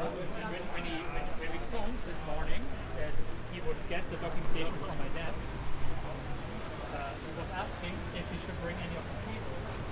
when, when, he, when, phoned this morning that he would get the documentation from my desk, uh, he was asking if he should bring any of the cables.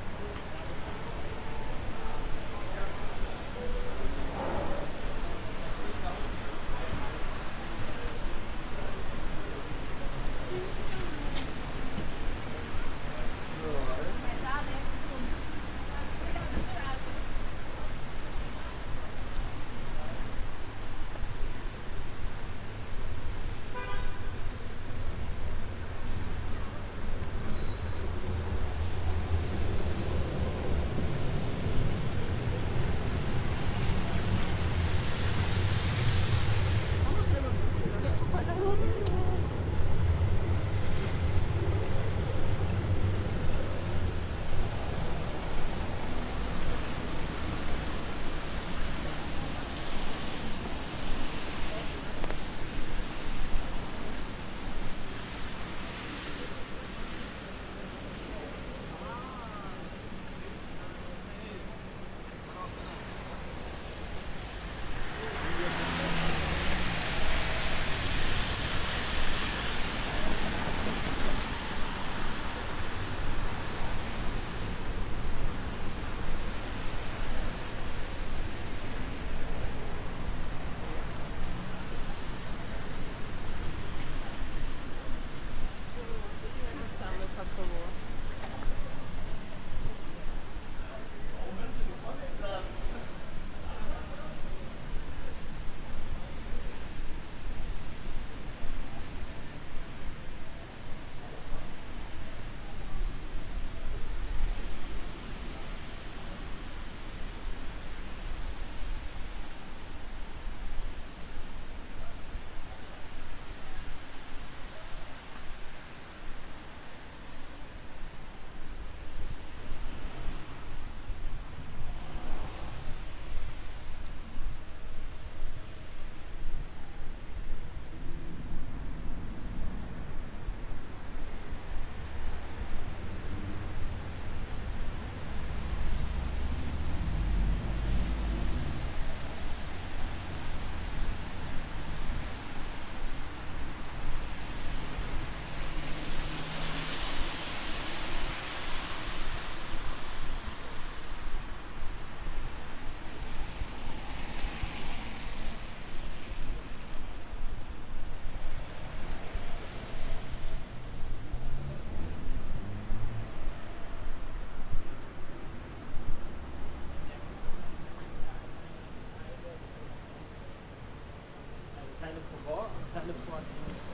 olha o. Né?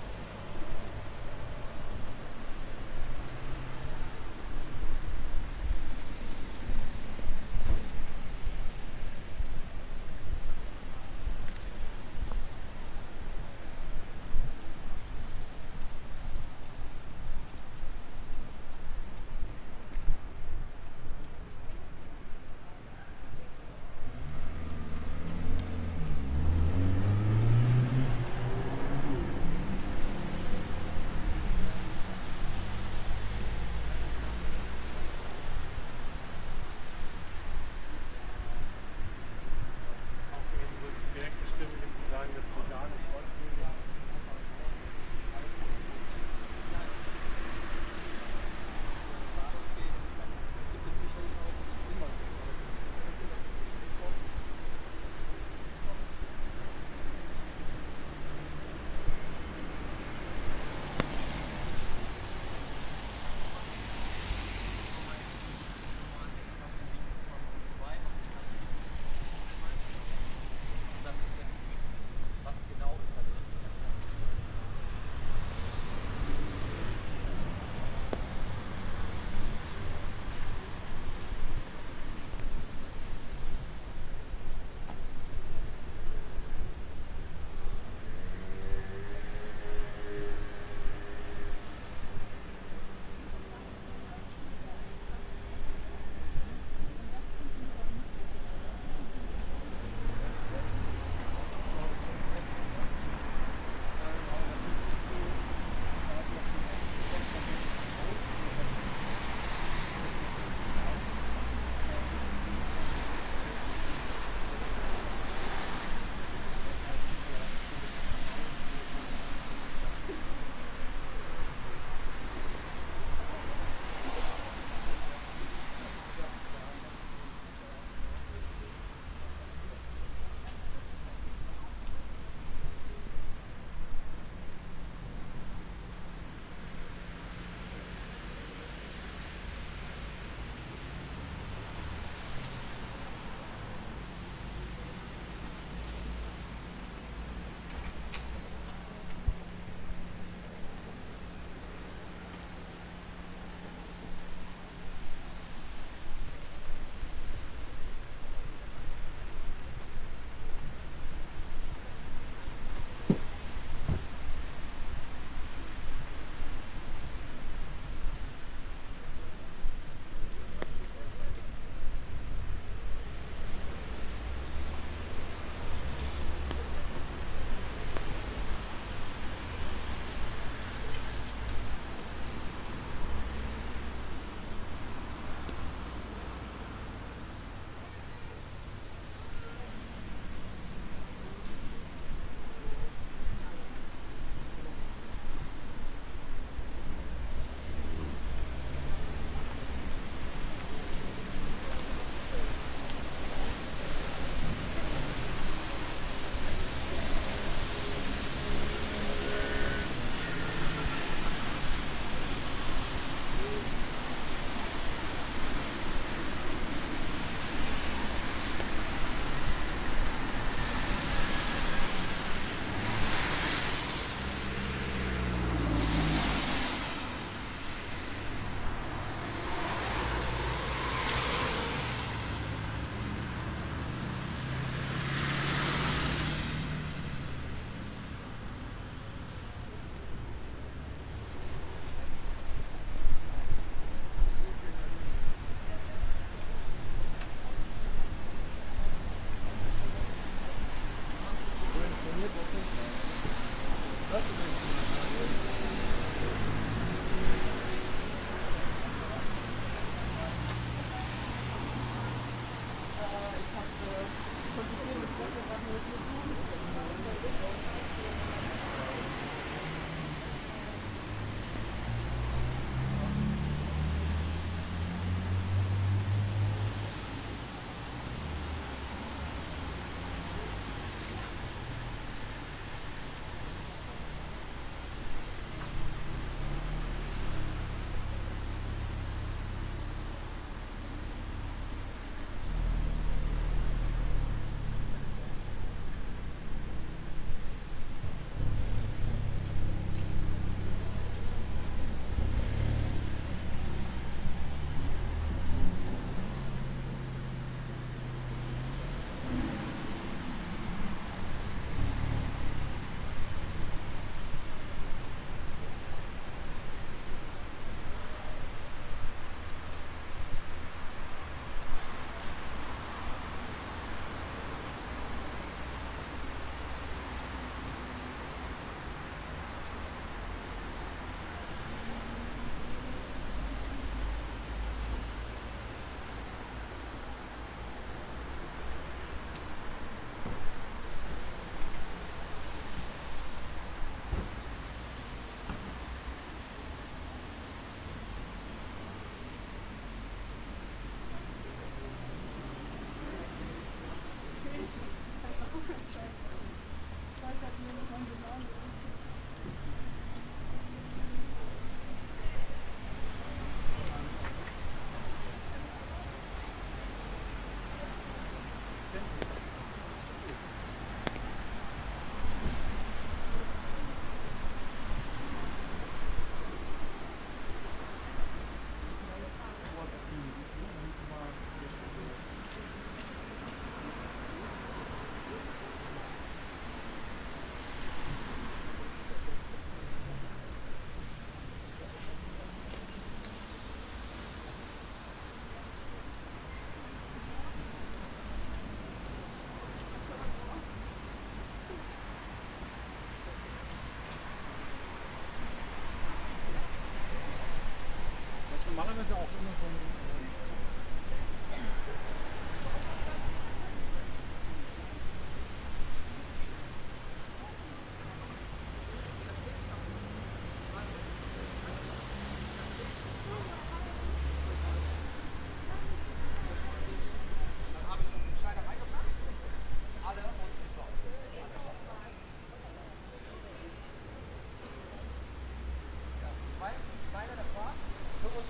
ましょう。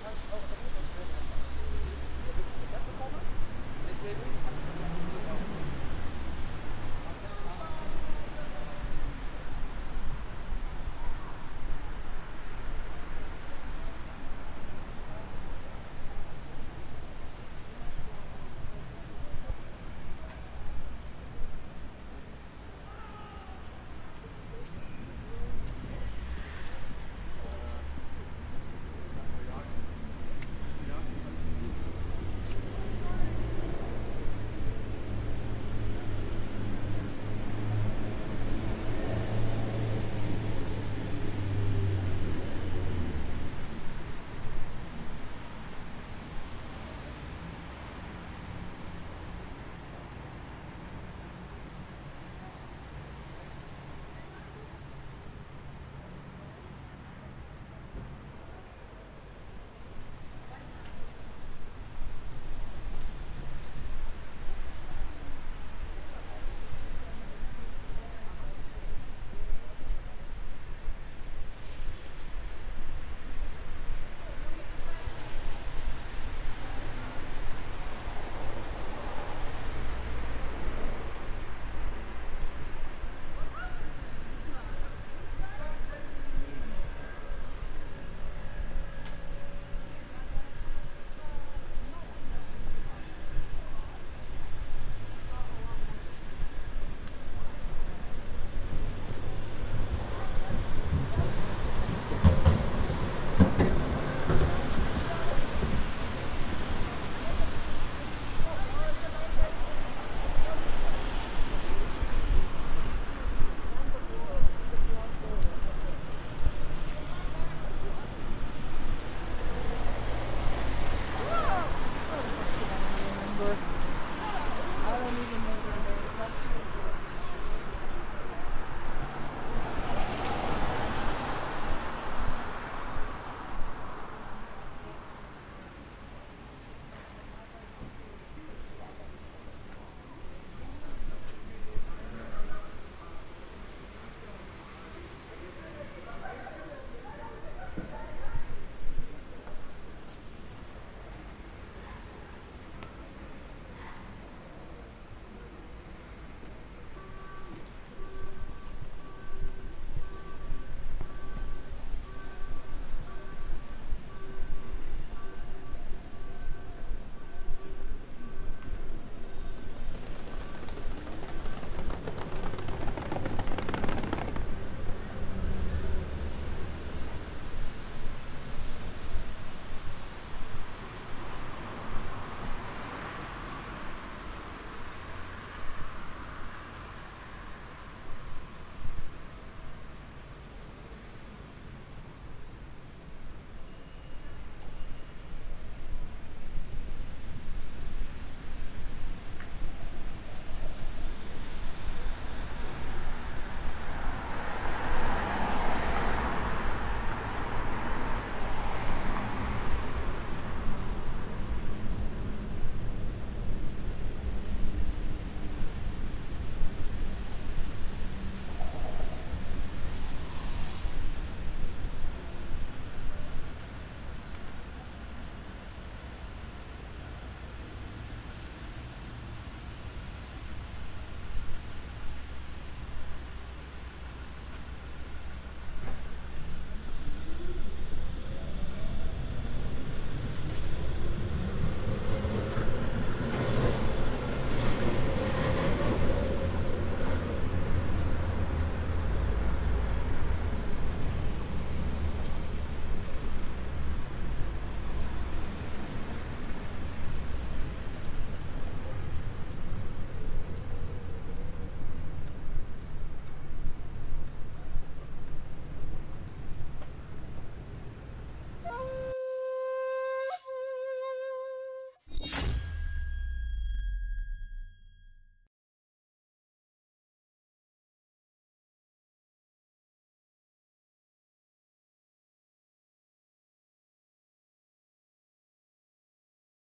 Oh, okay.